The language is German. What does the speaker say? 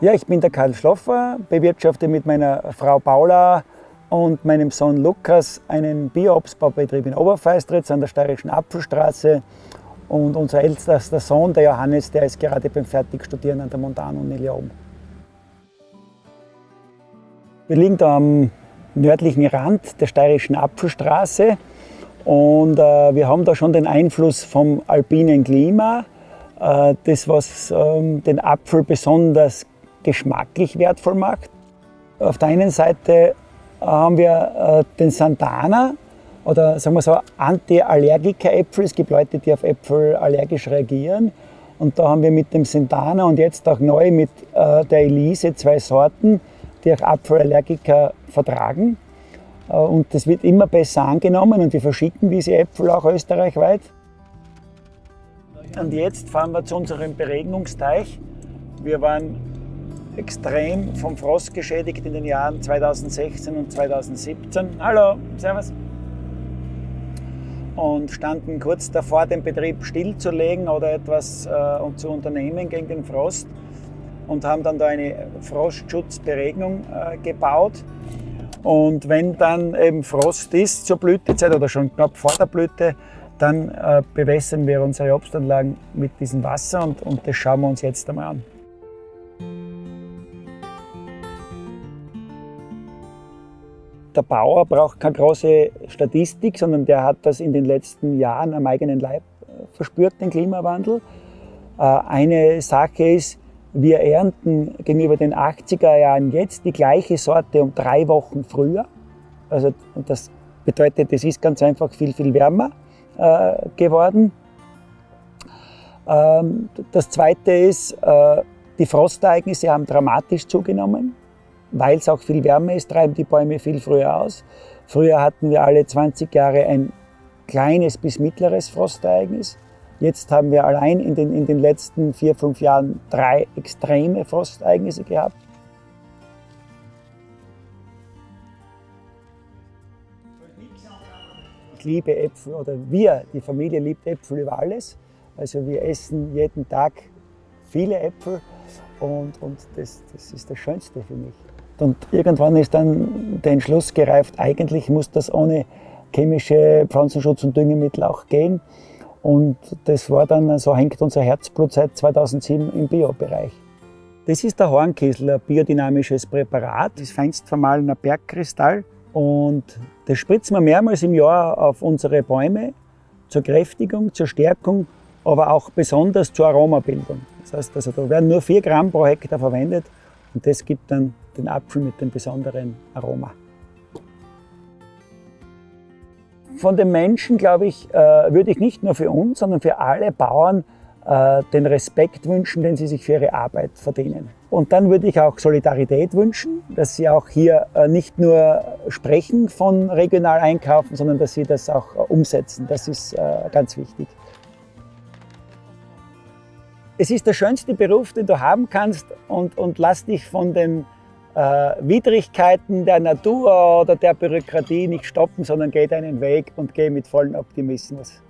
Ja, ich bin der Karl Schloffer, bewirtschafte mit meiner Frau Paula und meinem Sohn Lukas einen Bio-Obstbaubetrieb in Oberfeistritz an der Steirischen Apfelstraße. Und unser ältester Sohn, der Johannes, der ist gerade beim Fertigstudieren an der Montanuni Leoben. Wir liegen da am nördlichen Rand der Steirischen Apfelstraße und äh, wir haben da schon den Einfluss vom alpinen Klima, äh, das was ähm, den Apfel besonders geschmacklich wertvoll macht. Auf der einen Seite haben wir äh, den Santana oder sagen wir so Anti-Allergiker-Äpfel. Es gibt Leute, die auf Äpfel allergisch reagieren. Und da haben wir mit dem Santana und jetzt auch neu mit äh, der Elise zwei Sorten, die auch Apfelallergiker vertragen. Äh, und das wird immer besser angenommen und wir verschicken diese Äpfel auch österreichweit. Und jetzt fahren wir zu unserem Beregnungsteich. Wir waren extrem vom Frost geschädigt in den Jahren 2016 und 2017. Hallo, Servus. Und standen kurz davor, den Betrieb stillzulegen oder etwas äh, zu unternehmen gegen den Frost und haben dann da eine Frostschutzberegnung äh, gebaut. Und wenn dann eben Frost ist zur Blütezeit oder schon knapp vor der Blüte, dann äh, bewässern wir unsere Obstanlagen mit diesem Wasser und, und das schauen wir uns jetzt einmal an. Der Bauer braucht keine große Statistik, sondern der hat das in den letzten Jahren am eigenen Leib äh, verspürt, den Klimawandel. Äh, eine Sache ist, wir ernten gegenüber den 80er Jahren jetzt die gleiche Sorte um drei Wochen früher. Also das bedeutet, es ist ganz einfach viel, viel wärmer äh, geworden. Ähm, das Zweite ist, die Frostereignisse haben dramatisch zugenommen weil es auch viel wärmer ist, treiben die Bäume viel früher aus. Früher hatten wir alle 20 Jahre ein kleines bis mittleres Frostereignis. Jetzt haben wir allein in den, in den letzten vier, fünf Jahren drei extreme Frostereignisse gehabt. Ich liebe Äpfel oder wir, die Familie liebt Äpfel über alles. Also wir essen jeden Tag viele Äpfel und, und das, das ist das Schönste für mich. Und irgendwann ist dann der Entschluss gereift, eigentlich muss das ohne chemische Pflanzenschutz- und Düngemittel auch gehen. Und das war dann, so hängt unser Herzblut seit 2007 im Biobereich. Das ist der Hornkiesel, ein biodynamisches Präparat, das feinst vermahlener Bergkristall. Und das spritzen wir mehrmals im Jahr auf unsere Bäume zur Kräftigung, zur Stärkung, aber auch besonders zur Aromabildung. Das heißt, also, da werden nur 4 Gramm pro Hektar verwendet und das gibt dann den Apfel mit dem besonderen Aroma. Von den Menschen, glaube ich, äh, würde ich nicht nur für uns, sondern für alle Bauern äh, den Respekt wünschen, den sie sich für ihre Arbeit verdienen. Und dann würde ich auch Solidarität wünschen, dass sie auch hier äh, nicht nur sprechen von regional einkaufen, sondern dass sie das auch umsetzen. Das ist ganz wichtig. Es ist der schönste Beruf, den du haben kannst und, und lass dich von den äh, Widrigkeiten der Natur oder der Bürokratie nicht stoppen, sondern geh deinen Weg und geh mit vollem Optimismus.